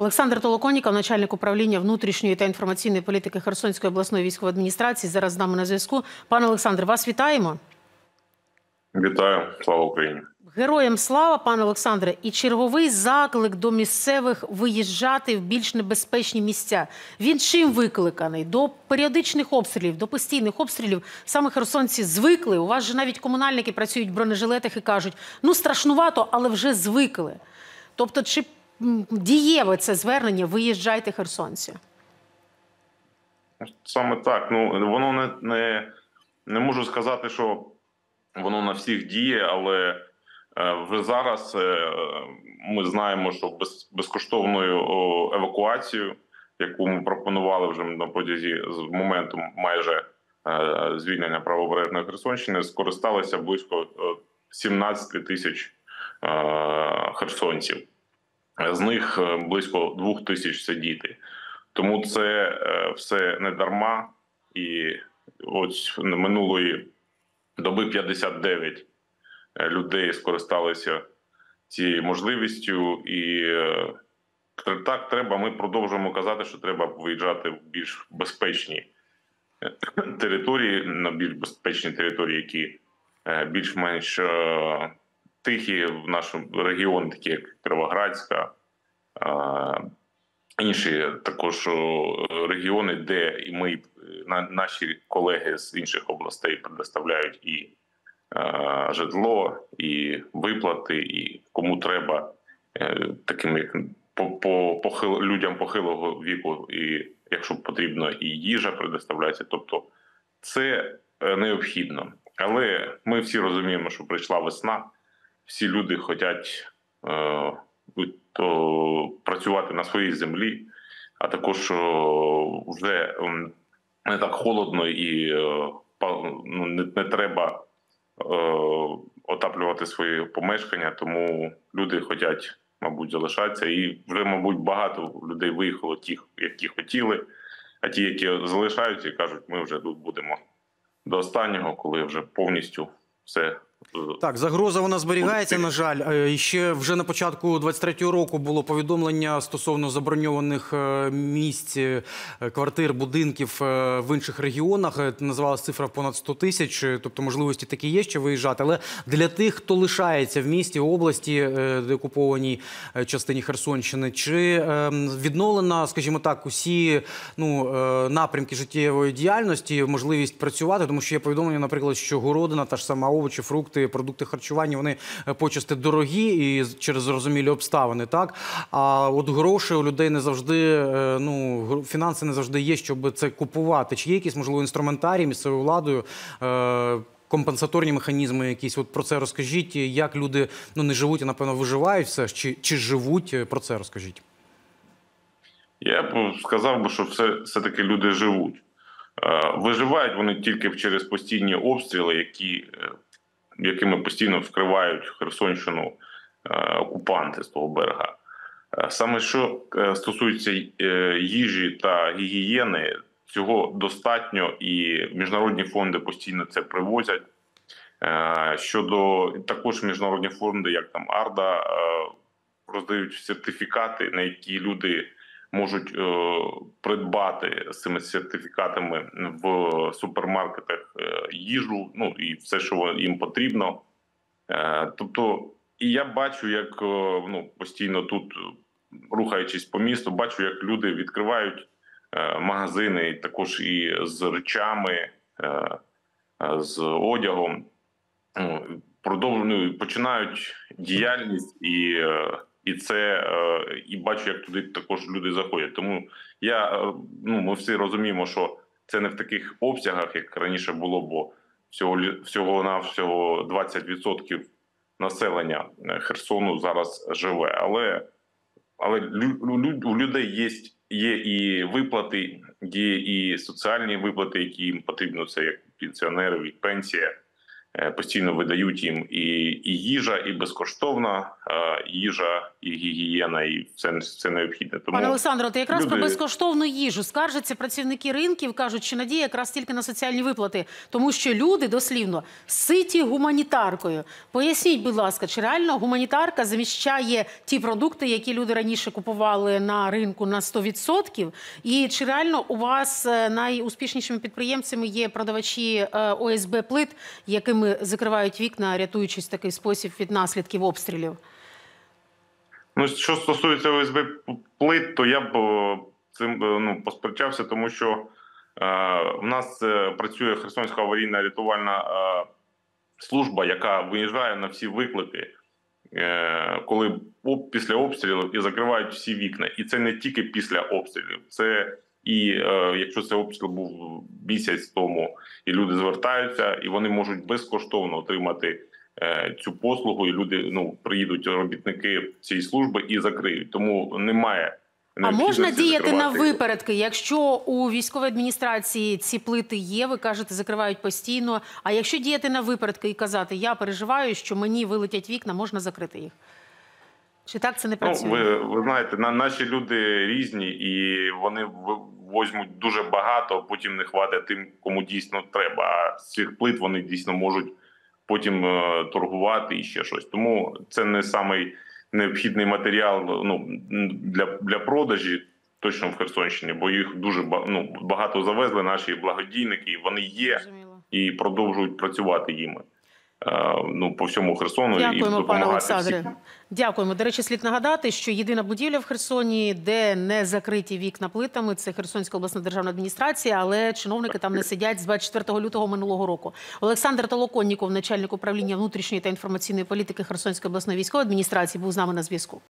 Олександр Толоконіков, начальник управління внутрішньої та інформаційної політики Херсонської обласної військової адміністрації, зараз з нами на зв'язку. Пане Олександре, вас вітаємо. Вітаю, слава Україні. Героям слава, пане Олександре, і черговий заклик до місцевих виїжджати в більш небезпечні місця. Він чим викликаний? До періодичних обстрілів, до постійних обстрілів саме херсонці звикли. У вас же навіть комунальники працюють в бронежилетах і кажуть: ну страшнувато, але вже звикли. Тобто, чи дієве це звернення виїжджайте херсонці? Саме так. Ну воно не, не, не можу сказати, що воно на всіх діє, але е, вже зараз е, ми знаємо, що без, безкоштовною евакуацією, яку ми пропонували вже на протязі з моменту майже е, звільнення правобережної Херсонщини, скористалися близько е, 17 тисяч херсонців. З них е, близько двох тисяч це діти. Тому це е, все не дарма. І ось минулої доби 59 е, людей скористалися цією можливістю, і так треба. Ми продовжуємо казати, що треба виїжджати в більш безпечні території, на більш безпечні території, які більш-менш тихі в нашому регіоні, такі як Кривоградська. інші також регіони, де і ми наші колеги з інших областей предоставляють і житло, і виплати, і кому треба е, таким як людям похилого віку, і якщо потрібно, і їжа предоставляється. Тобто це е, необхідно. Але ми всі розуміємо, що прийшла весна, всі люди хочуть е, то працювати на своїй землі, а також вже не так холодно і е, ну, не, не треба е, отаплювати свої помешкання, тому люди хочуть, мабуть, залишатися. І вже, мабуть, багато людей виїхало тих, які хотіли, а ті, які залишаються, кажуть, ми вже тут будемо до останнього, коли вже повністю все. Так, загроза вона зберігається. На жаль, Е, і ще вже на початку 23-го року було повідомлення стосовно заброньованих е, місць, е, квартир, будинків в інших регіонах. Називалась цифра понад 100 тисяч. Тобто можливості такі є ще виїжджати. Але для тих, хто лишається в місті області, деокупованій частині Херсонщини, чи е, відновлена, скажімо так, усі ну напрямки життєвої діяльності, можливість працювати, тому що є повідомлення, наприклад, що городина, та ж сама овочі, фрукти, продукти харчування, вони е, почасти дорогі і через зрозумілі обставини, так а от гроші у людей не завжди е, ну фінанси не завжди є, щоб це купувати. Чи є якісь можливо інструментарії місцевою владою? Е, Компенсаторні механізми, якісь от про це розкажіть, як люди ну не живуть, а напевно виживають все чи, чи живуть про це розкажіть. Я б сказав би, що все, все-таки люди живуть. Виживають вони тільки через постійні обстріли, які, якими постійно вкривають Херсонщину е, окупанти з того берега. Е, Саме що е, стосується їжі та гігієни, цього достатньо, і міжнародні фонди постійно це привозять. Щодо також міжнародні фонди, як там Арда, роздають сертифікати, на які люди можуть е, придбати з цими сертифікатами в супермаркетах е, їжу, ну і все, що їм потрібно. Е, тобто, і я бачу, як ну постійно тут, рухаючись по місту, бачу, як люди відкривають магазини, також і з речами, з одягом. Продовжують починають діяльність і. е, і це е, і бачу, як туди також люди заходять. Тому я е, ну ми всі розуміємо, що це не в таких обсягах, як раніше було, бо всього всього на всього 20% населення е, Херсону зараз живе. Але але у людей є, є і виплати, є і соціальні виплати, які їм потрібно. Це як пенсіонерів, і пенсія. Е, Постійно видають їм і, і їжа, і безкоштовна е, їжа, і гігієна, і все, все необхідне. Тому Пане Олександре, от якраз про безкоштовну їжу скаржаться працівники ринків, кажуть, що надія якраз тільки на соціальні виплати, тому що люди дослівно ситі гуманітаркою. Поясніть, будь ласка, чи реально гуманітарка заміщає ті продукти, які люди раніше купували на ринку на 100%? І чи реально у вас е, найуспішнішими підприємцями є продавачі е, ОСБ плит, якими закривають вікна, рятуючись в такий спосіб від наслідків обстрілів? Ну, що стосується ОСБ плит, то я б е, цим е, ну, посперечався, тому що е, в нас е, працює Херсонська аварійна рятувальна е, служба, яка виїжджає на всі виклики, е, коли об, після обстрілів і закривають всі вікна. І це не тільки після обстрілів, це і е, якщо це обстріл був місяць тому, і люди звертаються, і вони можуть безкоштовно отримати цю послугу, і люди ну приїдуть робітники цієї служби і закриють. Тому немає. А можна діяти на випередки, якщо у військовій адміністрації ці плити є, ви кажете, закривають постійно. А якщо діяти на випередки і казати, я переживаю, що мені вилетять вікна, можна закрити їх? Чи так це не Ну, ви, ви знаєте, на, наші люди різні, і вони возьмуть дуже багато, а потім не хватить тим, кому дійсно треба. А з цих плит вони дійсно можуть потім е, торгувати і ще щось. Тому це не самий необхідний матеріал ну, для, для продажі. Точно в Херсонщині, бо їх дуже ну, багато завезли наші благодійники, вони є і продовжують працювати їми ну, по всьому Херсону і Дякуємо, пане Олександре. всім. Дякуємо. До речі, слід нагадати, що єдина будівля в Херсоні, де не закриті вікна плитами, це Херсонська обласна державна адміністрація, але чиновники там не сидять з 24 лютого минулого року. Олександр Толоконніков, начальник управління внутрішньої та інформаційної політики Херсонської обласної військової адміністрації, був з нами на зв'язку.